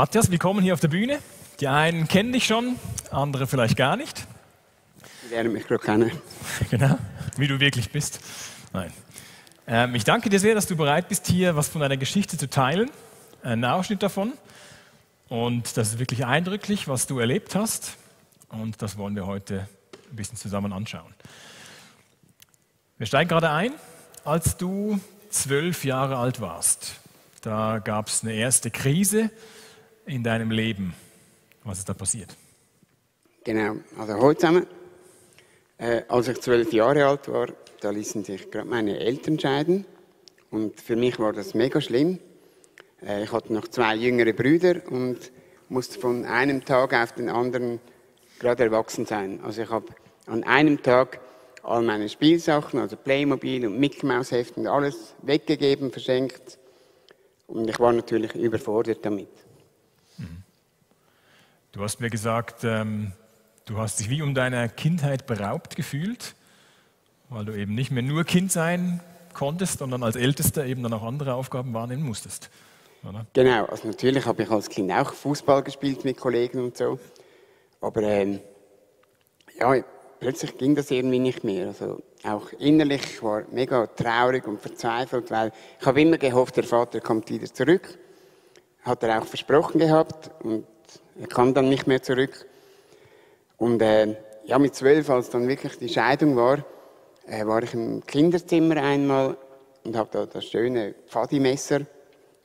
Matthias, willkommen hier auf der Bühne. Die einen kennen dich schon, andere vielleicht gar nicht. Die lernen mich gerade kennen. Genau, wie du wirklich bist. Nein. Ähm, ich danke dir sehr, dass du bereit bist, hier was von deiner Geschichte zu teilen, einen Ausschnitt davon. Und das ist wirklich eindrücklich, was du erlebt hast. Und das wollen wir heute ein bisschen zusammen anschauen. Wir steigen gerade ein, als du zwölf Jahre alt warst. Da gab es eine erste Krise in deinem Leben. Was ist da passiert? Genau, also heute zusammen. Äh, als ich zwölf Jahre alt war, da ließen sich gerade meine Eltern scheiden. Und für mich war das mega schlimm. Äh, ich hatte noch zwei jüngere Brüder und musste von einem Tag auf den anderen gerade erwachsen sein. Also ich habe an einem Tag all meine Spielsachen, also Playmobil und Mickey Mouse Heften, alles weggegeben, verschenkt. Und ich war natürlich überfordert damit. Du hast mir gesagt, ähm, du hast dich wie um deine Kindheit beraubt gefühlt, weil du eben nicht mehr nur Kind sein konntest, sondern als Ältester eben dann auch andere Aufgaben wahrnehmen musstest. Oder? Genau, also natürlich habe ich als Kind auch Fußball gespielt mit Kollegen und so. Aber ähm, ja, plötzlich ging das irgendwie nicht mehr. Also auch innerlich war mega traurig und verzweifelt, weil ich habe immer gehofft, der Vater kommt wieder zurück. Hat er auch versprochen gehabt und er kam dann nicht mehr zurück. Und äh, ja, mit zwölf, als dann wirklich die Scheidung war, äh, war ich im Kinderzimmer einmal und habe da das schöne Pfadimesser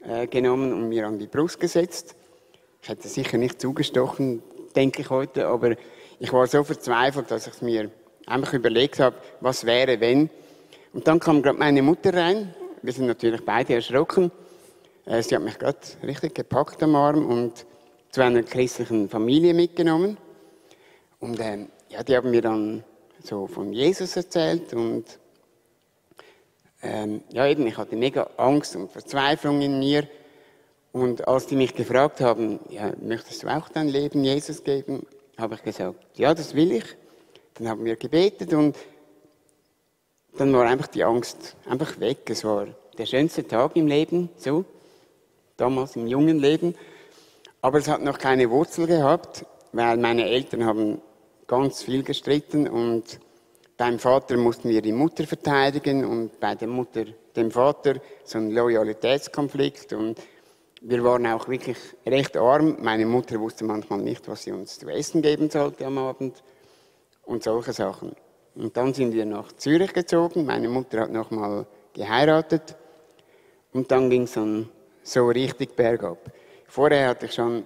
äh, genommen und mir an die Brust gesetzt. Ich hätte sicher nicht zugestochen, denke ich heute, aber ich war so verzweifelt, dass ich mir einfach überlegt habe, was wäre, wenn. Und dann kam gerade meine Mutter rein. Wir sind natürlich beide erschrocken. Äh, sie hat mich gerade richtig gepackt am Arm und zu einer christlichen Familie mitgenommen. Und ähm, ja, die haben mir dann so von Jesus erzählt und ähm, ja, eben, ich hatte mega Angst und Verzweiflung in mir. Und als die mich gefragt haben, ja, möchtest du auch dein Leben Jesus geben, habe ich gesagt, ja, das will ich. Dann haben wir gebetet und dann war einfach die Angst einfach weg. Es war der schönste Tag im Leben, so, damals im jungen Leben. Aber es hat noch keine Wurzel gehabt, weil meine Eltern haben ganz viel gestritten und beim Vater mussten wir die Mutter verteidigen und bei der Mutter dem Vater so ein Loyalitätskonflikt und wir waren auch wirklich recht arm. Meine Mutter wusste manchmal nicht, was sie uns zu essen geben sollte am Abend und solche Sachen. Und dann sind wir nach Zürich gezogen. Meine Mutter hat nochmal geheiratet und dann ging es dann so richtig bergab. Vorher hatte ich schon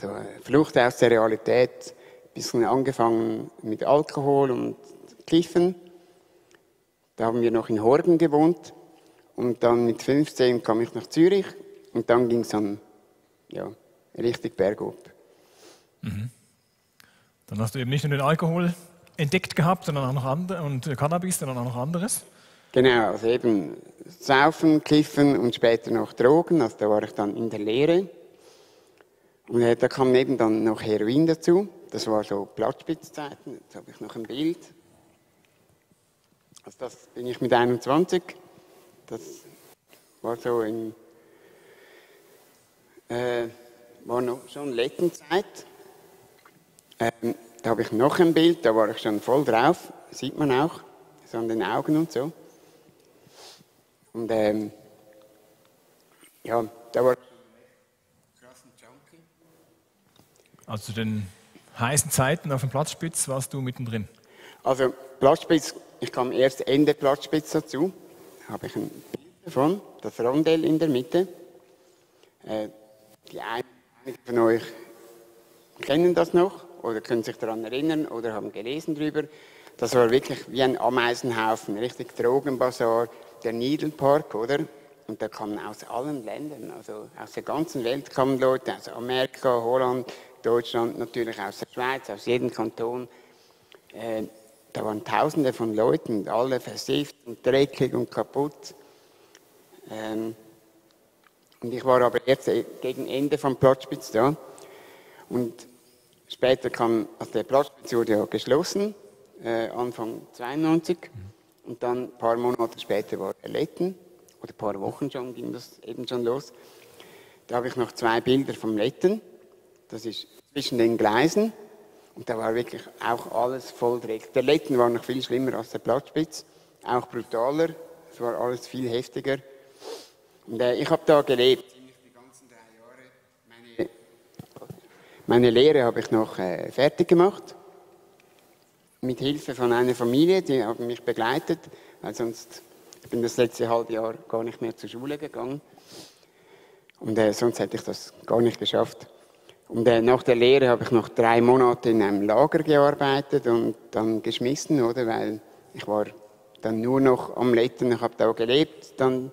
so Flucht aus der Realität, ein bisschen angefangen mit Alkohol und Kiffen. Da haben wir noch in Horgen gewohnt. Und dann mit 15 kam ich nach Zürich und dann ging es dann ja, richtig bergab. Mhm. Dann hast du eben nicht nur den Alkohol entdeckt gehabt, sondern auch noch andere, und Cannabis, sondern auch noch anderes. Genau, also eben Saufen, Kiffen und später noch Drogen. Also da war ich dann in der Lehre. Und äh, da kam eben dann noch Heroin dazu. Das war so Blattspitzzeiten. Jetzt habe ich noch ein Bild. Also das bin ich mit 21. Das war so in, äh, war noch schon Lettenzeit. Ähm, da habe ich noch ein Bild, da war ich schon voll drauf. Sieht man auch, so an den Augen und so. Und ähm, ja, da war. Also zu den heißen Zeiten auf dem Platzspitz warst du mittendrin? Also Platzspitz ich kam erst Ende Platzspitz dazu. Da habe ich ein Bild davon, das Rondell in der Mitte. Äh, die einige von euch kennen das noch oder können sich daran erinnern oder haben gelesen darüber. Das war wirklich wie ein Ameisenhaufen, richtig Drogenbasar, der Needle Park, oder? Und da kamen aus allen Ländern, also aus der ganzen Welt kamen Leute, aus Amerika, Holland, Deutschland, natürlich aus der Schweiz, aus jedem Kanton. Äh, da waren Tausende von Leuten, alle versifft und dreckig und kaputt. Ähm, und ich war aber jetzt gegen Ende vom Platzspitz da. Und später kam, also der Platzspitz wurde ja geschlossen, äh, Anfang 92. Und dann ein paar Monate später war er Letten, oder ein paar Wochen schon ging das eben schon los. Da habe ich noch zwei Bilder vom Letten. Das ist zwischen den Gleisen. Und da war wirklich auch alles voll Dreck. Der Letten war noch viel schlimmer als der Platzspitz. Auch brutaler. Es war alles viel heftiger. Und äh, ich habe da gelebt. Die ganzen drei Jahre. Meine, meine Lehre habe ich noch äh, fertig gemacht. Mit Hilfe von einer Familie, die haben mich begleitet, weil sonst ich bin das letzte halbe Jahr gar nicht mehr zur Schule gegangen. Und äh, sonst hätte ich das gar nicht geschafft. Und äh, nach der Lehre habe ich noch drei Monate in einem Lager gearbeitet und dann geschmissen, oder? Weil ich war dann nur noch am Letten, ich habe da gelebt, dann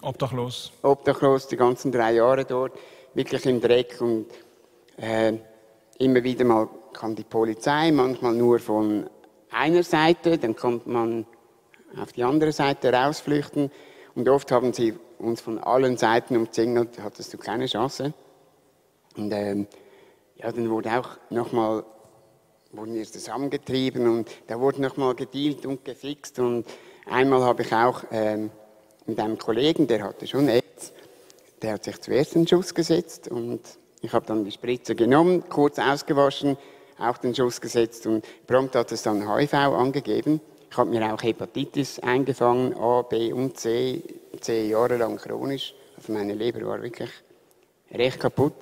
Obdachlos. Obdachlos, die ganzen drei Jahre dort, wirklich im Dreck und äh, immer wieder mal kam die Polizei, manchmal nur von einer Seite, dann kommt man auf die andere Seite rausflüchten und oft haben sie uns von allen Seiten umzingelt, hattest du keine Chance. Und ähm, ja, dann wurde auch nochmal wurden wir zusammengetrieben und da wurde nochmal gedealt und gefixt und einmal habe ich auch ähm, mit einem Kollegen, der hatte schon AIDS, der hat sich zuerst einen Schuss gesetzt und ich habe dann die Spritze genommen, kurz ausgewaschen, auch den Schuss gesetzt und prompt hat es dann HIV angegeben. Ich habe mir auch Hepatitis eingefangen, A, B und C, zehn Jahre lang chronisch. Also meine Leber war wirklich recht kaputt.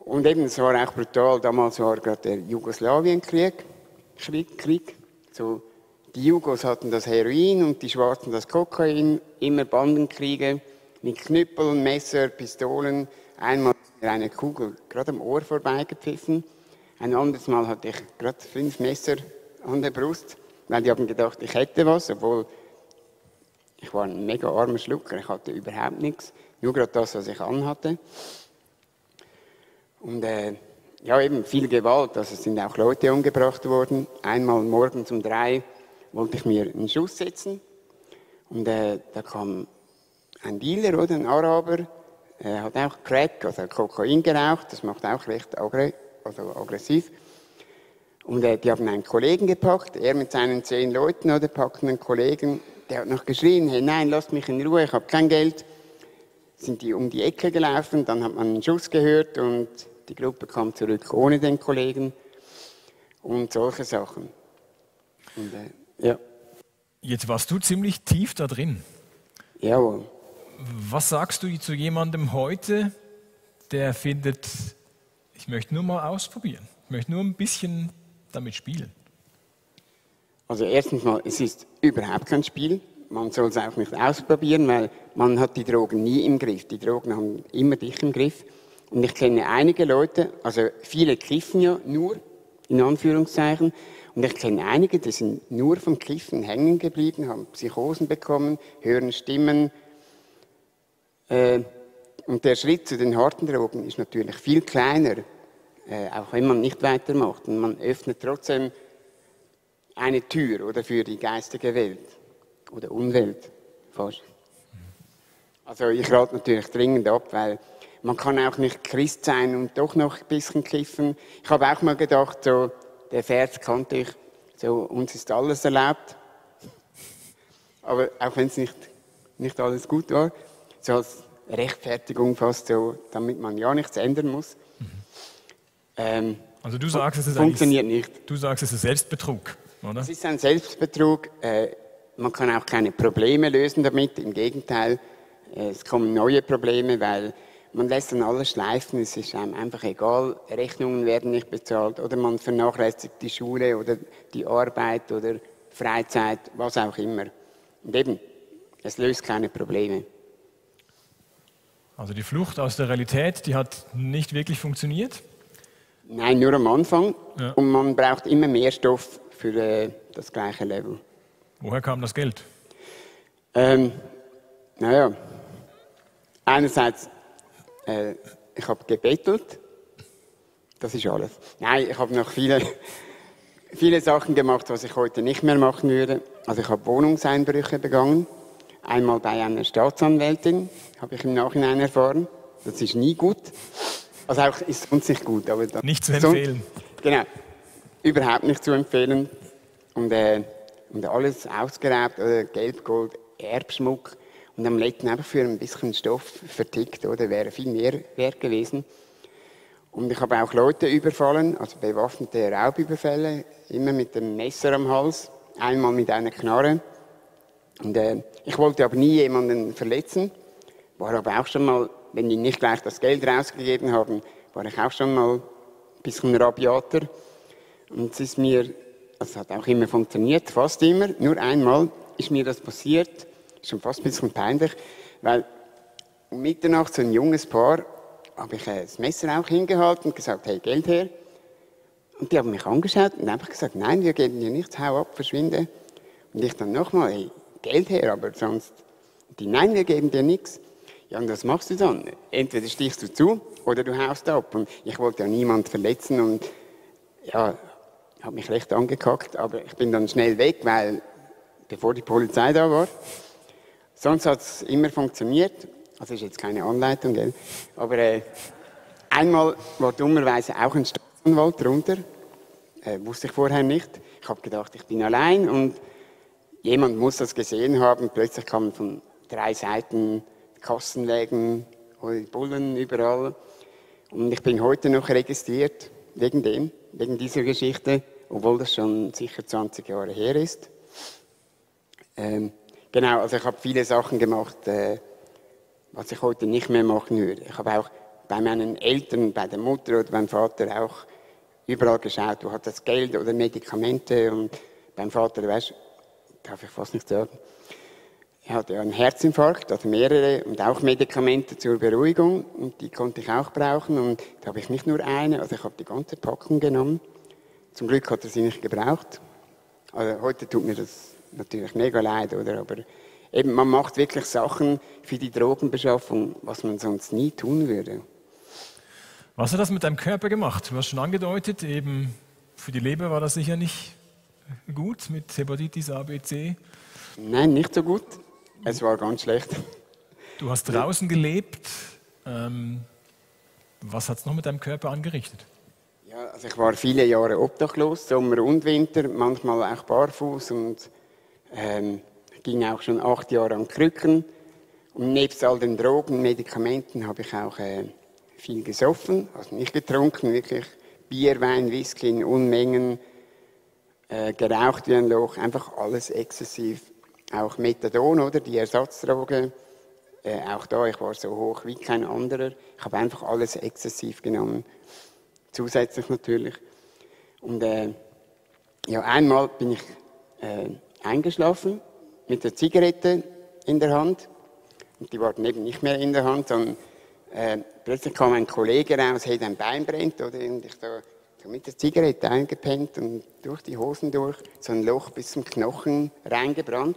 Und eben, es war auch brutal. Damals war gerade der Jugoslawienkrieg. Krieg, Krieg. So, die Jugos hatten das Heroin und die Schwarzen das Kokain. Immer Bandenkriege mit Knüppeln, Messer, Pistolen. Einmal eine Kugel gerade am Ohr vorbeigepfiffen. Ein anderes Mal hatte ich gerade fünf Messer an der Brust, weil die haben gedacht, ich hätte was, obwohl ich war ein mega armer Schlucker. Ich hatte überhaupt nichts, nur gerade das, was ich anhatte. Und äh, ja, eben viel Gewalt. Also es sind auch Leute umgebracht worden. Einmal morgens um drei wollte ich mir einen Schuss setzen. Und äh, da kam ein Dealer oder ein Araber, er hat auch Crack, also Kokain geraucht. Das macht auch recht aggr also aggressiv. Und äh, die haben einen Kollegen gepackt, er mit seinen zehn Leuten oder packten einen Kollegen, der hat noch geschrien, hey nein, lasst mich in Ruhe, ich habe kein Geld. Sind die um die Ecke gelaufen, dann hat man einen Schuss gehört und die Gruppe kam zurück ohne den Kollegen und solche Sachen. Und, äh, ja. Jetzt warst du ziemlich tief da drin. Jawohl. Was sagst du zu jemandem heute, der findet, ich möchte nur mal ausprobieren, ich möchte nur ein bisschen damit spielen? Also erstens mal, es ist überhaupt kein Spiel. Man soll es auch nicht ausprobieren, weil man hat die Drogen nie im Griff. Die Drogen haben immer dich im Griff. Und ich kenne einige Leute, also viele kiffen ja nur, in Anführungszeichen. Und ich kenne einige, die sind nur vom Kiffen hängen geblieben, haben Psychosen bekommen, hören Stimmen. Äh, und der Schritt zu den harten Drogen ist natürlich viel kleiner, äh, auch wenn man nicht weitermacht. Und man öffnet trotzdem eine Tür oder für die geistige Welt oder Umwelt. Also ich rate natürlich dringend ab, weil man kann auch nicht Christ sein und doch noch ein bisschen kiffen. Ich habe auch mal gedacht, so der Vers kannte ich, so uns ist alles erlaubt. Aber auch wenn es nicht, nicht alles gut war, so als Rechtfertigung fast so, damit man ja nichts ändern muss. Ähm, also du sagst, es ist funktioniert nicht. Du sagst, es ist Selbstbetrug, oder? Es ist ein Selbstbetrug. Äh, man kann auch keine Probleme lösen damit. Im Gegenteil, äh, es kommen neue Probleme, weil man lässt dann alles schleifen. Es ist einem einfach egal. Rechnungen werden nicht bezahlt oder man vernachlässigt die Schule oder die Arbeit oder Freizeit, was auch immer. Und eben, es löst keine Probleme. Also die Flucht aus der Realität, die hat nicht wirklich funktioniert? Nein, nur am Anfang. Ja. Und man braucht immer mehr Stoff für äh, das gleiche Level. Woher kam das Geld? Ähm, naja, einerseits, äh, ich habe gebettelt. Das ist alles. Nein, ich habe noch viele, viele Sachen gemacht, was ich heute nicht mehr machen würde. Also ich habe Wohnungseinbrüche begangen. Einmal bei einer Staatsanwältin, habe ich im Nachhinein erfahren. Das ist nie gut. Also auch ist sonst nicht gut. Aber nicht zu empfehlen. Sonst, genau. Überhaupt nicht zu empfehlen. Und, äh, und alles ausgeraubt, oder Gelb, Gold, Erbschmuck. und am letzten einfach für ein bisschen Stoff vertickt, oder? Wäre viel mehr wert gewesen. Und ich habe auch Leute überfallen, also bewaffnete Raubüberfälle, immer mit dem Messer am Hals, einmal mit einer Knarre. Und äh, ich wollte aber nie jemanden verletzen, war aber auch schon mal, wenn die nicht gleich das Geld rausgegeben haben, war ich auch schon mal ein bisschen rabiater. Und es ist mir, also es hat auch immer funktioniert, fast immer. Nur einmal ist mir das passiert, schon fast ein bisschen peinlich, weil um Mitternacht so ein junges Paar habe ich das Messer auch hingehalten und gesagt, hey, Geld her. Und die haben mich angeschaut und einfach gesagt, nein, wir geben dir nichts, hau ab, verschwinde. Und ich dann nochmal, hey, Geld her, aber sonst, die, nein, wir geben dir nichts. Ja, und was machst du dann? Entweder stichst du zu oder du haust ab. Und ich wollte ja niemand verletzen und ja, habe mich recht angekackt, aber ich bin dann schnell weg, weil bevor die Polizei da war. Sonst hat es immer funktioniert. Also ist jetzt keine Anleitung, gell? Aber äh, einmal war dummerweise auch ein Staatsanwalt drunter. Äh, wusste ich vorher nicht. Ich habe gedacht, ich bin allein und jemand muss das gesehen haben. Plötzlich kamen von drei Seiten Kassenwägen, Bullen überall. Und ich bin heute noch registriert wegen dem, wegen dieser Geschichte, obwohl das schon sicher 20 Jahre her ist. Ähm, genau, also ich habe viele Sachen gemacht, äh, was ich heute nicht mehr machen würde. Ich habe auch bei meinen Eltern, bei der Mutter oder beim Vater auch überall geschaut, wo hat das Geld oder Medikamente und beim Vater, weißt darf ich fast nicht sagen, er hatte einen Herzinfarkt, also mehrere und auch Medikamente zur Beruhigung und die konnte ich auch brauchen und da habe ich nicht nur eine, also ich habe die ganze Packung genommen. Zum Glück hat er sie nicht gebraucht. Also heute tut mir das natürlich mega leid, oder? Aber eben, man macht wirklich Sachen für die Drogenbeschaffung, was man sonst nie tun würde. Was hat das mit deinem Körper gemacht? Du hast schon angedeutet, eben für die Leber war das sicher nicht gut mit Hepatitis A, B, C. Nein, nicht so gut. Es war ganz schlecht. Du hast draußen gelebt. Ähm, was hat es noch mit deinem Körper angerichtet? Ja, also ich war viele Jahre obdachlos, Sommer und Winter, manchmal auch barfuß und ähm, ging auch schon acht Jahre an Krücken. Und nebst all den Drogen, Medikamenten habe ich auch äh, viel gesoffen, also nicht getrunken, wirklich Bier, Wein, Whisky in Unmengen, äh, geraucht wie ein Loch, einfach alles exzessiv. Auch Methadon, oder die Ersatzdroge, äh, auch da, ich war so hoch wie kein anderer. Ich habe einfach alles exzessiv genommen, zusätzlich natürlich. Und äh, ja, einmal bin ich äh, eingeschlafen mit der Zigarette in der Hand. Und die war eben nicht mehr in der Hand, sondern äh, plötzlich kam ein Kollege raus, hey, dein Bein brennt, oder? Und ich da so mit der Zigarette eingepennt und durch die Hosen durch, so ein Loch bis zum Knochen reingebrannt.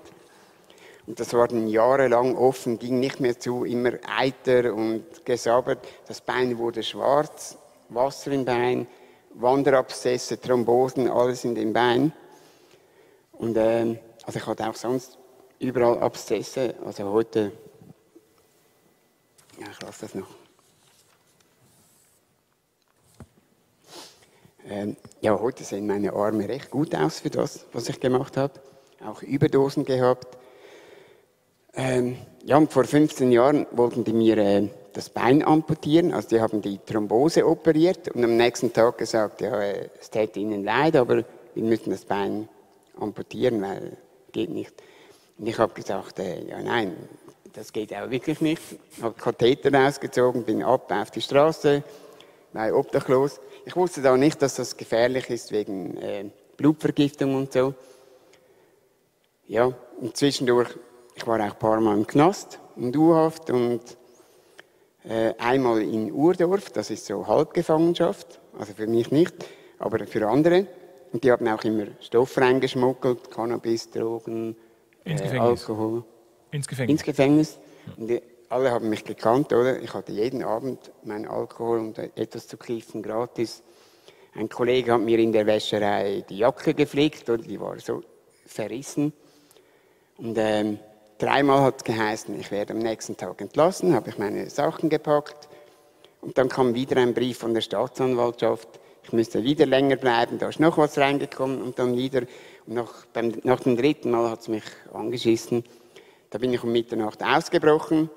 Und das war dann jahrelang offen, ging nicht mehr zu, immer Eiter und gesabbert. Das Bein wurde schwarz, Wasser im Bein, Wanderabszesse, Thrombosen, alles in den Bein. Und ähm, also ich hatte auch sonst überall Abszesse. Also heute, ja, ich lasse das noch. Ähm, ja, heute sehen meine Arme recht gut aus für das, was ich gemacht habe. Auch Überdosen gehabt. Ähm, ja, und vor 15 Jahren wollten die mir äh, das Bein amputieren. Also die haben die Thrombose operiert und am nächsten Tag gesagt, ja, äh, es täte ihnen leid, aber wir müssen das Bein amputieren, weil geht nicht. Und ich habe gesagt, äh, ja nein, das geht auch wirklich nicht. Ich habe Katheter rausgezogen, bin ab auf die Straße, war obdachlos. Ich wusste da nicht, dass das gefährlich ist wegen äh, Blutvergiftung und so. Ja, und zwischendurch, ich war auch ein paar Mal im Knast, in U-Haft und äh, einmal in Urdorf, das ist so Halbgefangenschaft, also für mich nicht, aber für andere. Und die haben auch immer Stoffe reingeschmuggelt, Cannabis, Drogen, äh, Alkohol. Ins Gefängnis? Ins Gefängnis. Und die, alle haben mich gekannt, oder? Ich hatte jeden Abend meinen Alkohol und etwas zu kiffen gratis. Ein Kollege hat mir in der Wäscherei die Jacke gepflegt, oder? Die war so verrissen. Und ähm, dreimal hat es geheißen, ich werde am nächsten Tag entlassen, habe ich meine Sachen gepackt. Und dann kam wieder ein Brief von der Staatsanwaltschaft, ich müsste wieder länger bleiben, da ist noch was reingekommen und dann wieder. Und nach, beim, nach dem dritten Mal hat es mich angeschissen. Da bin ich um Mitternacht ausgebrochen,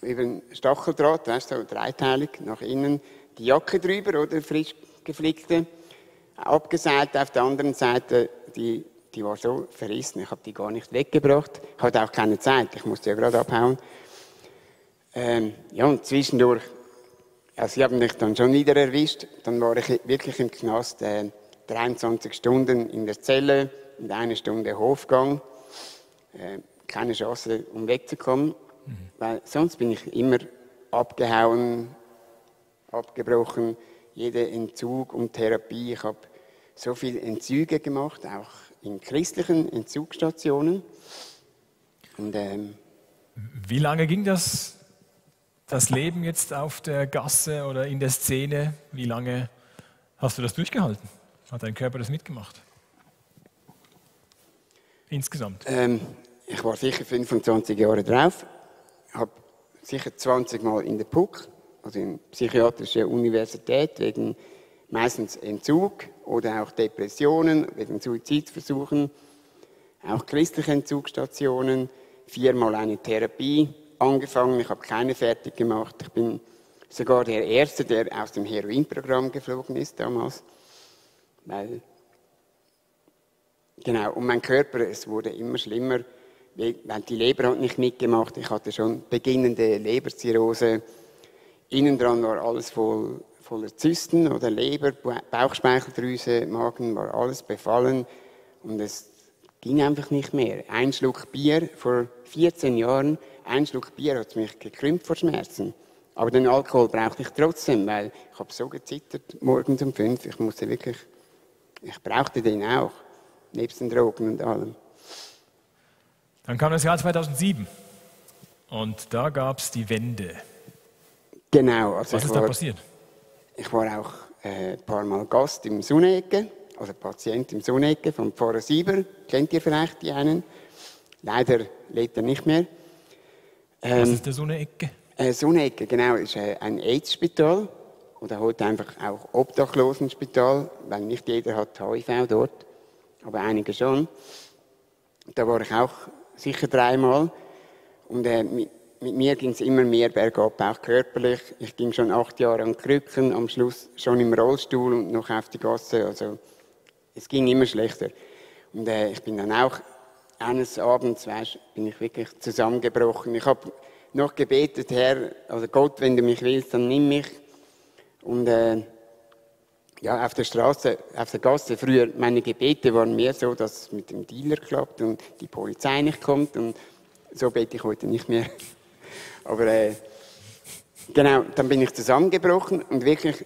über den Stacheldraht, weißt du, dreiteilig nach innen, die Jacke drüber, oder frisch geflickte, abgeseilt auf der anderen Seite, die, die war so verrissen, ich habe die gar nicht weggebracht, hatte auch keine Zeit, ich musste ja gerade abhauen. Ähm, ja, und zwischendurch, also sie haben mich dann schon wieder erwischt, dann war ich wirklich im Knast, äh, 23 Stunden in der Zelle, und eine Stunde Hofgang. Äh, keine Chance, um wegzukommen, mhm. weil sonst bin ich immer abgehauen, abgebrochen, jeder Entzug und Therapie. Ich habe so viele Entzüge gemacht, auch in christlichen Entzugsstationen. Und, ähm, Wie lange ging das, das Leben jetzt auf der Gasse oder in der Szene? Wie lange hast du das durchgehalten? Hat dein Körper das mitgemacht? Insgesamt? Ähm, ich war sicher 25 Jahre drauf, habe sicher 20 Mal in der PUC, also in psychiatrischer Universität, wegen meistens Entzug oder auch Depressionen, wegen Suizidversuchen, auch christliche Entzugsstationen, viermal eine Therapie angefangen. Ich habe keine fertig gemacht. Ich bin sogar der Erste, der aus dem Heroinprogramm geflogen ist damals, weil Genau, und mein Körper, es wurde immer schlimmer weil die Leber hat nicht mitgemacht. Ich hatte schon beginnende Leberzirrhose. Innen dran war alles voll, voller Zysten oder Leber, Bauchspeicheldrüse, Magen war alles befallen und es ging einfach nicht mehr. Ein Schluck Bier vor 14 Jahren, ein Schluck Bier hat mich gekrümmt vor Schmerzen. Aber den Alkohol brauchte ich trotzdem, weil ich habe so gezittert morgens um fünf. Ich musste wirklich, ich brauchte den auch, nebst den Drogen und allem. Dann kam das Jahr 2007 und da gab es die Wende. Genau. Also Was ist war, da passiert? Ich war auch äh, ein paar Mal Gast im Sunecke, also Patient im Sunecke vom Pfarrer Sieber. Kennt ihr vielleicht die einen? Leider lebt er nicht mehr. Ähm, Was ist der Sunecke? Äh, Sunecke, genau, ist äh, ein AIDS-Spital oder heute einfach auch Obdachlosenspital, weil nicht jeder hat HIV dort, aber einige schon. Da war ich auch sicher dreimal. Und äh, mit, mit, mir ging es immer mehr bergab, auch körperlich. Ich ging schon acht Jahre an Krücken, am Schluss schon im Rollstuhl und noch auf die Gasse. Also es ging immer schlechter. Und äh, ich bin dann auch eines Abends, weißt, bin ich wirklich zusammengebrochen. Ich habe noch gebetet, Herr, also Gott, wenn du mich willst, dann nimm mich. Und äh, ja, auf der Straße, auf der Gasse früher, meine Gebete waren mehr so, dass es mit dem Dealer klappt und die Polizei nicht kommt und so bete ich heute nicht mehr. Aber äh, genau, dann bin ich zusammengebrochen und wirklich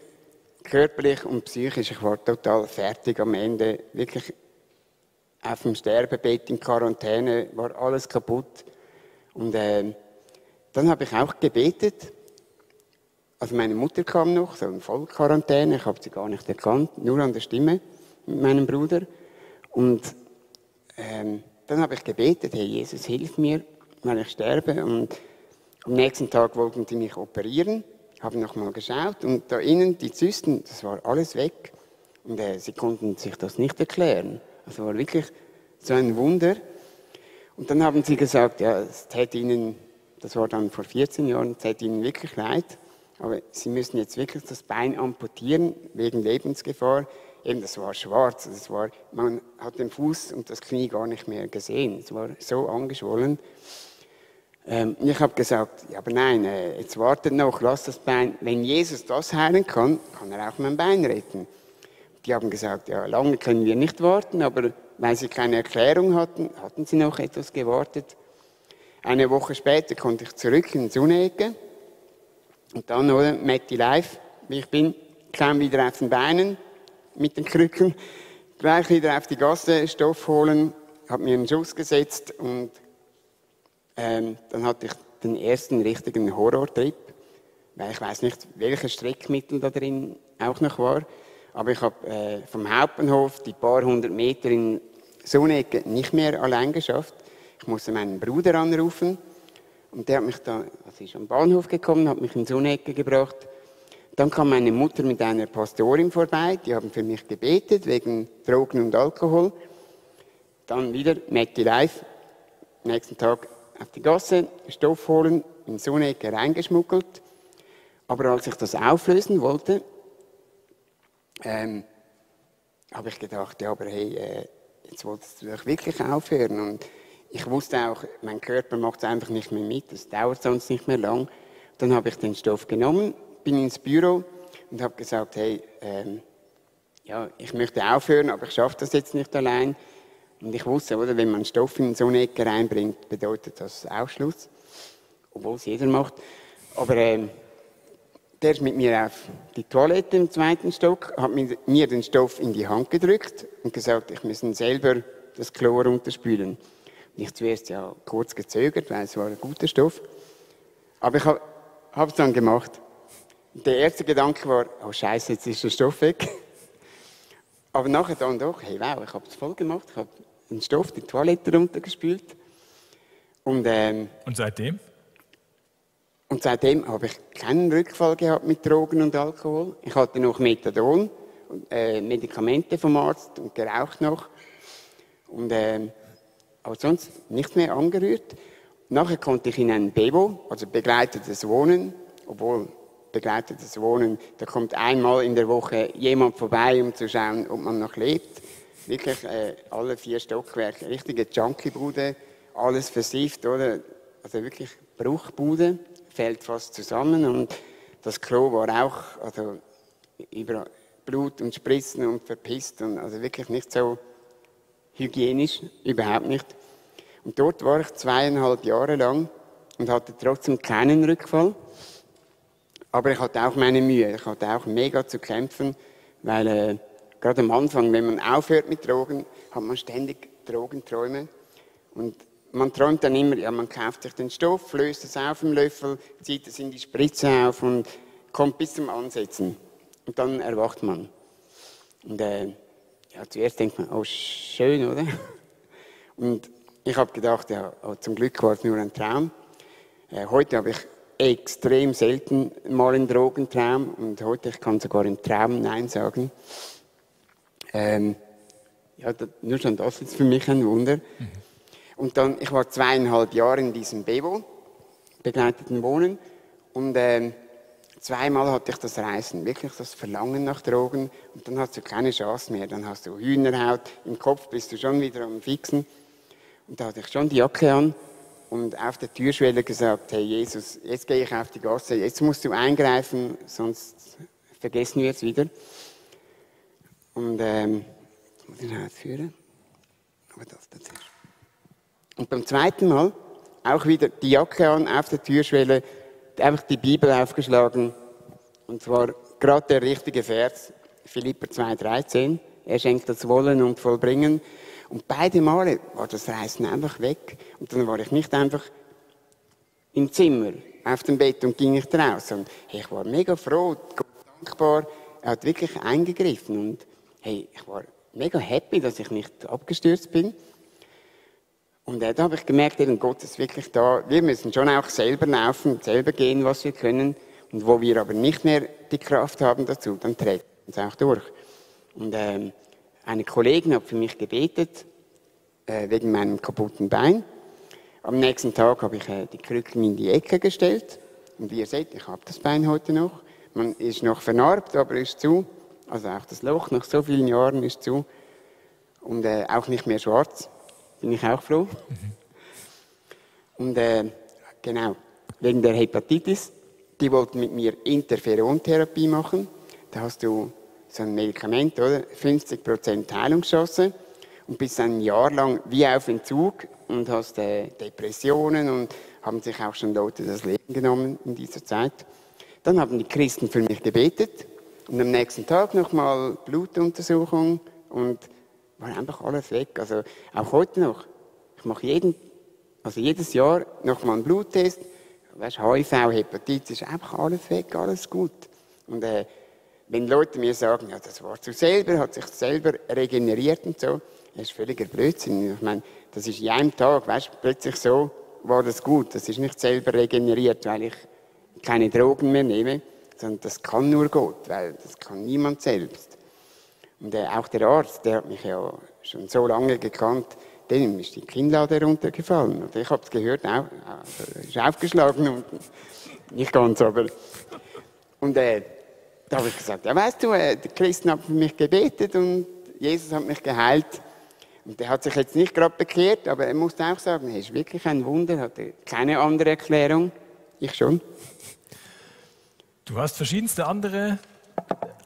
körperlich und psychisch, ich war total fertig am Ende, wirklich auf dem Sterbebett in Quarantäne, war alles kaputt. Und äh, dann habe ich auch gebetet also meine Mutter kam noch, so in Vollquarantäne, ich habe sie gar nicht erkannt, nur an der Stimme mit meinem Bruder. Und ähm, dann habe ich gebetet, hey Jesus, hilf mir, weil ich sterbe. Und am nächsten Tag wollten sie mich operieren, habe nochmal geschaut und da innen die Zysten, das war alles weg. Und äh, sie konnten sich das nicht erklären. Also war wirklich so ein Wunder. Und dann haben sie gesagt, ja, es täte ihnen, das war dann vor 14 Jahren, es täte ihnen wirklich leid. Aber sie müssen jetzt wirklich das Bein amputieren wegen Lebensgefahr. Eben, das war schwarz. Das war, man hat den Fuß und das Knie gar nicht mehr gesehen. Es war so angeschwollen. Ähm, ich habe gesagt, ja, aber nein, äh, jetzt wartet noch, lass das Bein. Wenn Jesus das heilen kann, kann er auch mein Bein retten. Die haben gesagt, ja, lange können wir nicht warten, aber weil sie keine Erklärung hatten, hatten sie noch etwas gewartet. Eine Woche später konnte ich zurück in die Sunecke und dann, oder, Matti live, wie ich bin, kam wieder auf den Beinen mit den Krücken, gleich wieder auf die Gasse Stoff holen, habe mir einen Schuss gesetzt und ähm, dann hatte ich den ersten richtigen Horrortrip, weil ich weiß nicht, welches Streckmittel da drin auch noch war, aber ich habe äh, vom Hauptbahnhof die paar hundert Meter in Sonecke nicht mehr allein geschafft. Ich musste meinen Bruder anrufen und der hat mich da, also ist am Bahnhof gekommen, hat mich in Sonecke gebracht. Dann kam meine Mutter mit einer Pastorin vorbei, die haben für mich gebetet wegen Drogen und Alkohol. Dann wieder Mackie Live, nächsten Tag auf die Gasse, Stoff holen, in so eine Ecke reingeschmuggelt. Aber als ich das auflösen wollte, ähm, habe ich gedacht, ja, aber hey, äh, jetzt wolltest du doch wirklich aufhören. Und ich wusste auch, mein Körper macht es einfach nicht mehr mit, das dauert sonst nicht mehr lang. Dann habe ich den Stoff genommen, bin ins Büro und habe gesagt, hey, ähm, ja, ich möchte aufhören, aber ich schaffe das jetzt nicht allein. Und ich wusste, oder, wenn man Stoff in so eine Ecke reinbringt, bedeutet das Ausschluss, obwohl es jeder macht. Aber ähm, der ist mit mir auf die Toilette im zweiten Stock, hat mir den Stoff in die Hand gedrückt und gesagt, ich muss selber das Klo runterspülen. Und ich zuerst ja kurz gezögert, weil es war ein guter Stoff. Aber ich habe es dann gemacht. Der erste Gedanke war, oh Scheiße, jetzt ist der Stoff weg. Aber nachher dann doch, hey wow, ich habe es voll gemacht. Ich habe den Stoff die Toilette runtergespült. Und, ähm, und seitdem? Und seitdem habe ich keinen Rückfall gehabt mit Drogen und Alkohol. Ich hatte noch Methadon, äh, Medikamente vom Arzt und geraucht noch. Und, äh, aber sonst nichts mehr angerührt. Nachher konnte ich in ein Bevo, also begleitetes Wohnen, obwohl begleitetes Wohnen, da kommt einmal in der Woche jemand vorbei, um zu schauen, ob man noch lebt. Wirklich äh, alle vier Stockwerke, richtige Junkie-Bude, alles versifft, oder? Also wirklich Bruchbude fällt fast zusammen und das Klo war auch also über Blut und Spritzen und verpisst und also wirklich nicht so hygienisch, überhaupt nicht. Und dort war ich zweieinhalb Jahre lang und hatte trotzdem keinen Rückfall. Aber ich hatte auch meine Mühe. Ich hatte auch mega zu kämpfen, weil äh, gerade am Anfang, wenn man aufhört mit Drogen, hat man ständig Drogenträume. Und man träumt dann immer, ja, man kauft sich den Stoff, löst es auf im Löffel, zieht es in die Spritze auf und kommt bis zum Ansetzen. Und dann erwacht man. Und äh, ja, zuerst denkt man, oh, schön, oder? Und ich habe gedacht, ja, oh, zum Glück war es nur ein Traum. Äh, heute habe ich extrem selten mal einen Drogentraum und heute ich kann sogar im Traum Nein sagen. Ähm, ja, nur schon das ist für mich ein Wunder. Mhm. Und dann, ich war zweieinhalb Jahre in diesem Bevo, begleiteten Wohnen, und äh, zweimal hatte ich das Reisen, wirklich das Verlangen nach Drogen, und dann hast du keine Chance mehr. Dann hast du Hühnerhaut im Kopf, bist du schon wieder am Fixen. Und da hatte ich schon die Jacke an und auf der Türschwelle gesagt, hey Jesus, jetzt gehe ich auf die Gasse, jetzt musst du eingreifen, sonst vergessen wir es wieder. Und ähm, jetzt muss ich noch ausführen. Aber das dazu. Und beim zweiten Mal auch wieder die Jacke an auf der Türschwelle, einfach die Bibel aufgeschlagen. Und zwar gerade der richtige Vers, Philipper 2,13. Er schenkt das Wollen und Vollbringen. Und beide Male war das Reisen einfach weg. Und dann war ich nicht einfach im Zimmer, auf dem Bett und ging nicht raus. Und hey, ich war mega froh, Gott dankbar. Er hat wirklich eingegriffen. Und hey, ich war mega happy, dass ich nicht abgestürzt bin. Und da habe ich gemerkt, eben Gott ist wirklich da. Wir müssen schon auch selber laufen, selber gehen, was wir können. Und wo wir aber nicht mehr die Kraft haben dazu, dann trägt uns auch durch. Und ähm, eine Kollegin hat für mich gebetet, äh, wegen meinem kaputten Bein. Am nächsten Tag habe ich äh, die Krücken in die Ecke gestellt. Und wie ihr seht, ich habe das Bein heute noch. Man ist noch vernarbt, aber ist zu. Also auch das Loch nach so vielen Jahren ist zu. Und äh, auch nicht mehr schwarz. Bin ich auch froh. Und äh, genau, wegen der Hepatitis, die wollten mit mir Interferontherapie machen. Da hast du so ein Medikament, oder? 50% Heilungschance und bist ein Jahr lang wie auf Entzug und hast äh, Depressionen und haben sich auch schon Leute das Leben genommen in dieser Zeit. Dann haben die Christen für mich gebetet und am nächsten Tag nochmal Blutuntersuchung und war einfach alles weg. Also auch heute noch. Ich mache jeden, also jedes Jahr nochmal einen Bluttest. Weißt, HIV, Hepatitis, einfach alles weg, alles gut. Und äh, wenn Leute mir sagen, ja, das war zu selber, hat sich selber regeneriert und so, das ist völliger Blödsinn. Ich meine, das ist in einem Tag, weißt, plötzlich so war das gut. Das ist nicht selber regeneriert, weil ich keine Drogen mehr nehme, sondern das kann nur Gott, weil das kann niemand selbst. Und äh, auch der Arzt, der hat mich ja schon so lange gekannt, dem ist die Kinnlade runtergefallen. Und ich habe es gehört, auch, also, ist aufgeschlagen und nicht ganz, aber. Und äh, da habe ich gesagt, ja weißt du, äh, die Christen haben für mich gebetet und Jesus hat mich geheilt. Und der hat sich jetzt nicht gerade bekehrt, aber er musste auch sagen, es ist wirklich ein Wunder, hat keine andere Erklärung. Ich schon. Du hast verschiedenste andere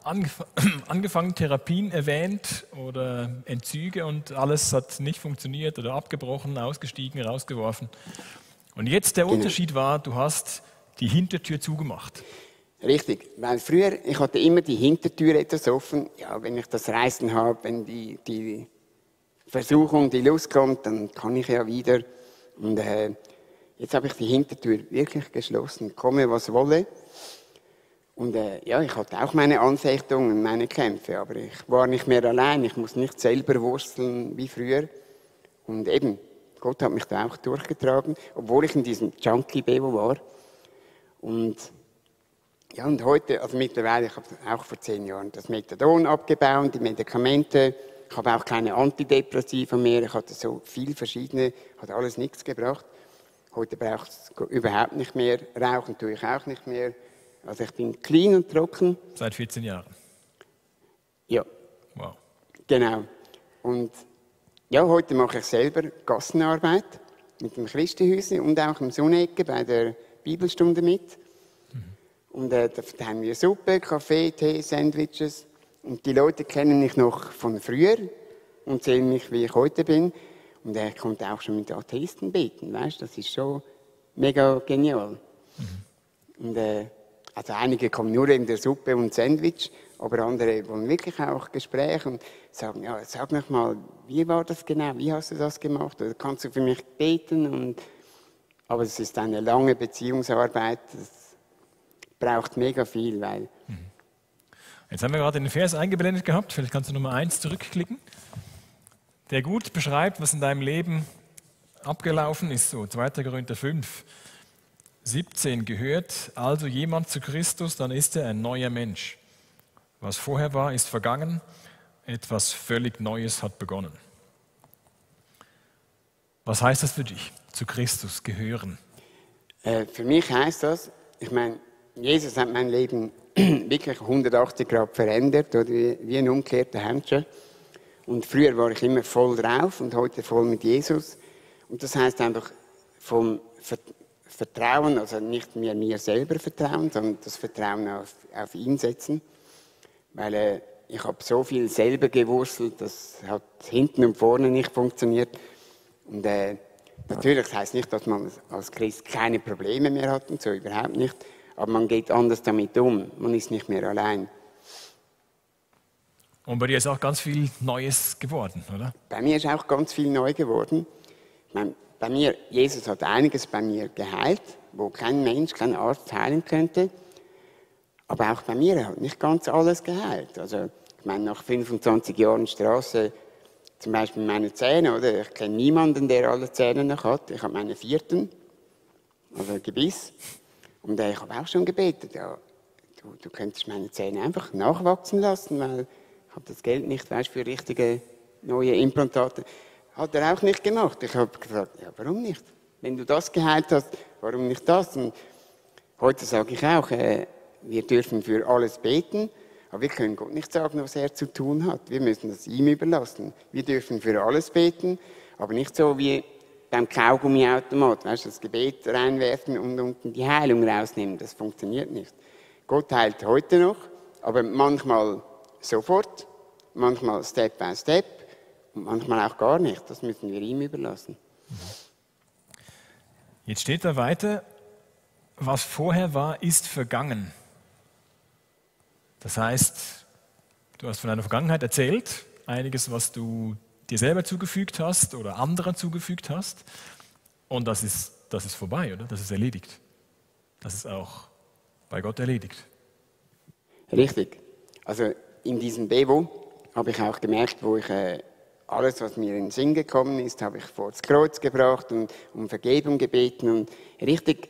angef angefangen Therapien erwähnt oder Entzüge und alles hat nicht funktioniert oder abgebrochen, ausgestiegen, rausgeworfen. Und jetzt der genau. Unterschied war, du hast die Hintertür zugemacht. Richtig, weil früher, ich hatte immer die Hintertür etwas offen. Ja, wenn ich das Reisen habe, wenn die, die Versuchung, die Lust kommt, dann kann ich ja wieder. Und äh, jetzt habe ich die Hintertür wirklich geschlossen, komme was wolle. Und äh, ja, ich hatte auch meine Anfechtungen, meine Kämpfe, aber ich war nicht mehr allein. Ich muss nicht selber wursteln wie früher. Und eben, Gott hat mich da auch durchgetragen, obwohl ich in diesem Junkie-Bevo war. Und ja, und heute, also mittlerweile, ich habe auch vor zehn Jahren das Methadon abgebaut, die Medikamente. Ich habe auch keine Antidepressiva mehr. Ich hatte so viel verschiedene, hat alles nichts gebracht. Heute braucht es überhaupt nicht mehr. Rauchen tue ich auch nicht mehr. Also ich bin clean und trocken. Seit 14 Jahren? Ja. Wow. Genau. Und ja, heute mache ich selber Gassenarbeit mit dem Christenhäuschen und auch im Sonnecke bei der Bibelstunde mit. Und äh, da haben wir Suppe, Kaffee, Tee, Sandwiches. Und die Leute kennen mich noch von früher und sehen mich, wie ich heute bin. Und er konnte auch schon mit Atheisten beten, weißt? Das ist schon mega genial. Mhm. Und äh, also einige kommen nur in der Suppe und Sandwich, aber andere wollen wirklich auch Gespräche und sagen, ja, sag mich mal, wie war das genau? Wie hast du das gemacht? Oder kannst du für mich beten? Und, aber es ist eine lange Beziehungsarbeit. Das braucht mega viel, weil. Jetzt haben wir gerade den Vers eingeblendet gehabt. Vielleicht kannst du Nummer eins zurückklicken. Der gut beschreibt, was in deinem Leben abgelaufen ist. So 2. Korinther 5. 17 gehört also jemand zu Christus, dann ist er ein neuer Mensch. Was vorher war, ist vergangen, etwas völlig Neues hat begonnen. Was heißt das für dich, zu Christus gehören? Äh, für mich heißt das, ich meine, Jesus hat mein Leben wirklich 180 Grad verändert, oder wie ein umgekehrter Händchen. Und früher war ich immer voll drauf und heute voll mit Jesus. Und das heißt einfach vom Vertrauen, also nicht mehr mir selber vertrauen, sondern das Vertrauen auf, auf ihn setzen. Weil äh, ich habe so viel selber gewurzelt, das hat hinten und vorne nicht funktioniert. Und äh, natürlich das heißt nicht, dass man als Christ keine Probleme mehr hat und so überhaupt nicht. Aber man geht anders damit um. Man ist nicht mehr allein. Und bei dir ist auch ganz viel Neues geworden, oder? Bei mir ist auch ganz viel neu geworden. Ich meine, bei mir, Jesus hat einiges bei mir geheilt, wo kein Mensch, kein Arzt heilen könnte. Aber auch bei mir hat nicht ganz alles geheilt. Also, ich meine, nach 25 Jahren Straße, zum Beispiel meine Zähne, oder? Ich kenne niemanden, der alle Zähne noch hat. Ich habe meine vierten, also Gebiss. Und ich habe auch schon gebetet, ja, du, du könntest meine Zähne einfach nachwachsen lassen, weil ich habe das Geld nicht, weißt, für richtige neue Implantate. Hat er auch nicht gemacht. Ich habe gesagt, ja, warum nicht? Wenn du das geheilt hast, warum nicht das? Und heute sage ich auch, äh, wir dürfen für alles beten, aber wir können Gott nicht sagen, was er zu tun hat. Wir müssen das ihm überlassen. Wir dürfen für alles beten, aber nicht so wie beim Kaugummiautomat, weißt du, das Gebet reinwerfen und unten die Heilung rausnehmen. Das funktioniert nicht. Gott heilt heute noch, aber manchmal sofort, manchmal Step by Step und manchmal auch gar nicht. Das müssen wir ihm überlassen. Jetzt steht da weiter, was vorher war, ist vergangen. Das heißt, du hast von deiner Vergangenheit erzählt, einiges, was du dir selber zugefügt hast oder anderen zugefügt hast. Und das ist, das ist vorbei, oder? Das ist erledigt. Das ist auch bei Gott erledigt. Richtig. Also in diesem Bevo habe ich auch gemerkt, wo ich äh, alles, was mir in den Sinn gekommen ist, habe ich vor das Kreuz gebracht und um Vergebung gebeten und richtig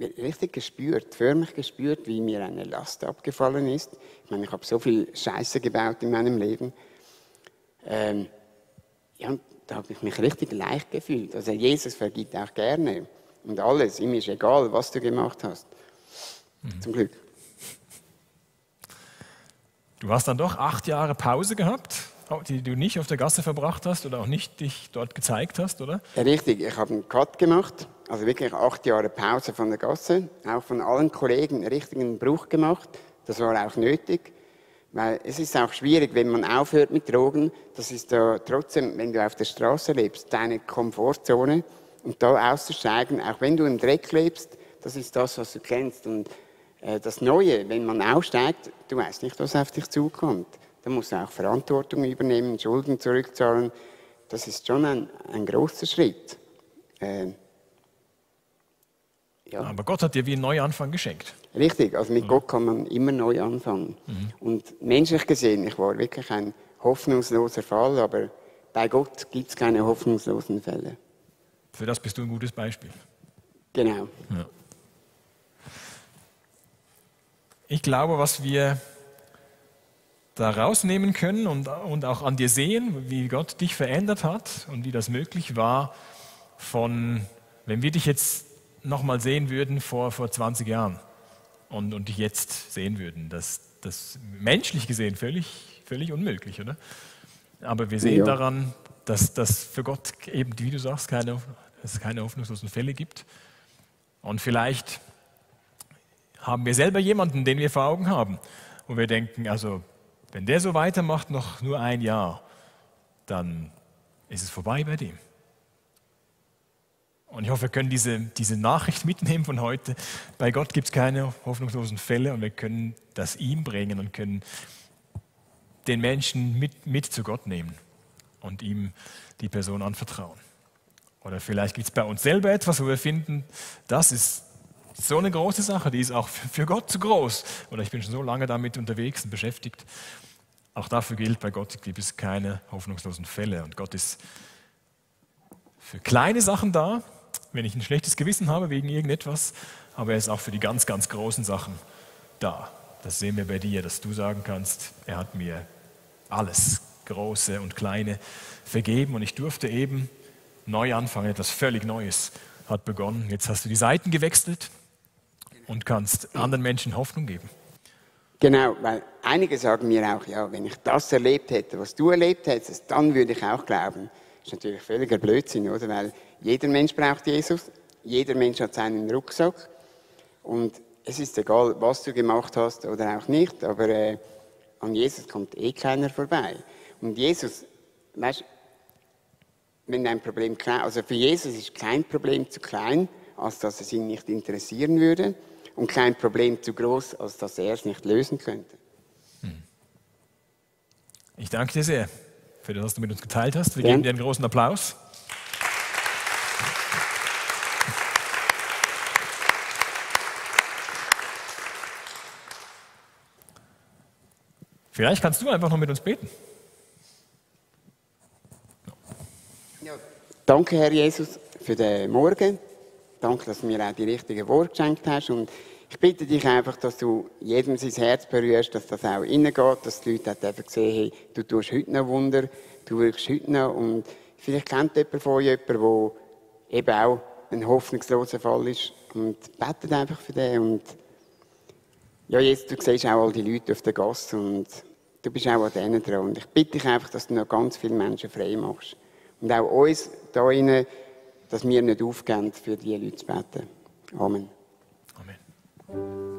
richtig gespürt, förmlich gespürt, wie mir eine Last abgefallen ist. Ich meine, ich habe so viel Scheiße gebaut in meinem Leben. Ähm, ja, da habe ich mich richtig leicht gefühlt. Also Jesus vergibt auch gerne und alles. Ihm ist egal, was du gemacht hast. Mhm. Zum Glück. Du hast dann doch acht Jahre Pause gehabt, die du nicht auf der Gasse verbracht hast oder auch nicht dich dort gezeigt hast, oder? Ja, richtig. Ich habe einen Cut gemacht, also wirklich acht Jahre Pause von der Gasse, auch von allen Kollegen einen richtigen Bruch gemacht. Das war auch nötig. Weil es ist auch schwierig, wenn man aufhört mit Drogen. Das ist ja trotzdem, wenn du auf der Straße lebst, deine Komfortzone. Und da auszusteigen, auch wenn du im Dreck lebst, das ist das, was du kennst. Und äh, das Neue, wenn man aussteigt, du weißt nicht, was auf dich zukommt. Da musst du auch Verantwortung übernehmen, Schulden zurückzahlen. Das ist schon ein, ein großer Schritt. Äh, ja. Aber Gott hat dir wie einen Neuanfang geschenkt. Richtig, also mit mhm. Gott kann man immer neu anfangen. Mhm. Und menschlich gesehen, ich war wirklich ein hoffnungsloser Fall, aber bei Gott gibt es keine hoffnungslosen Fälle. Für das bist du ein gutes Beispiel. Genau. Ja. Ich glaube, was wir da rausnehmen können und, und auch an dir sehen, wie Gott dich verändert hat und wie das möglich war, von, wenn wir dich jetzt nochmal sehen würden vor, vor 20 Jahren und, und dich jetzt sehen würden. Das, das menschlich gesehen völlig, völlig unmöglich, oder? Aber wir sehen ja. daran, dass das für Gott eben, wie du sagst, keine, es keine hoffnungslosen Fälle gibt. Und vielleicht haben wir selber jemanden, den wir vor Augen haben, wo wir denken, also wenn der so weitermacht, noch nur ein Jahr, dann ist es vorbei bei dem. Und ich hoffe, wir können diese, diese Nachricht mitnehmen von heute. Bei Gott gibt es keine hoffnungslosen Fälle und wir können das ihm bringen und können den Menschen mit, mit zu Gott nehmen und ihm die Person anvertrauen. Oder vielleicht gibt es bei uns selber etwas, wo wir finden, das ist so eine große Sache, die ist auch für Gott zu groß. Oder ich bin schon so lange damit unterwegs und beschäftigt. Auch dafür gilt, bei Gott gibt es keine hoffnungslosen Fälle. Und Gott ist für kleine Sachen da, wenn ich ein schlechtes Gewissen habe wegen irgendetwas, aber er ist auch für die ganz, ganz großen Sachen da. Das sehen wir bei dir, dass du sagen kannst, er hat mir alles, große und kleine, vergeben und ich durfte eben neu anfangen, etwas völlig Neues hat begonnen. Jetzt hast du die Seiten gewechselt und kannst anderen Menschen Hoffnung geben. Genau, weil einige sagen mir auch, ja, wenn ich das erlebt hätte, was du erlebt hättest, dann würde ich auch glauben. Das ist natürlich völliger Blödsinn, oder? Weil jeder Mensch braucht Jesus. Jeder Mensch hat seinen Rucksack. Und es ist egal, was du gemacht hast oder auch nicht, aber äh, an Jesus kommt eh keiner vorbei. Und Jesus, weißt wenn ein Problem klein, also für Jesus ist kein Problem zu klein, als dass es ihn nicht interessieren würde, und kein Problem zu groß, als dass er es nicht lösen könnte. Hm. Ich danke dir sehr für das, was du mit uns geteilt hast. Wir ja. geben dir einen großen Applaus. Vielleicht kannst du einfach noch mit uns beten. Ja, danke, Herr Jesus, für den Morgen. Danke, dass du mir auch die richtigen Worte geschenkt hast. Und ich bitte dich einfach, dass du jedem sein Herz berührst, dass das auch reingeht, dass die Leute einfach sehen, hey, du tust heute noch Wunder, du wirkst heute noch. Und vielleicht kennt jemand von euch jemanden, der eben auch ein hoffnungsloser Fall ist. Und betet einfach für den. Und ja, jetzt, du siehst auch all die Leute auf der Gasse und Du bist auch an denen dran. Und ich bitte dich einfach, dass du noch ganz viele Menschen frei machst. Und auch uns da rein, dass wir nicht aufgeben, für diese Leute zu beten. Amen. Amen.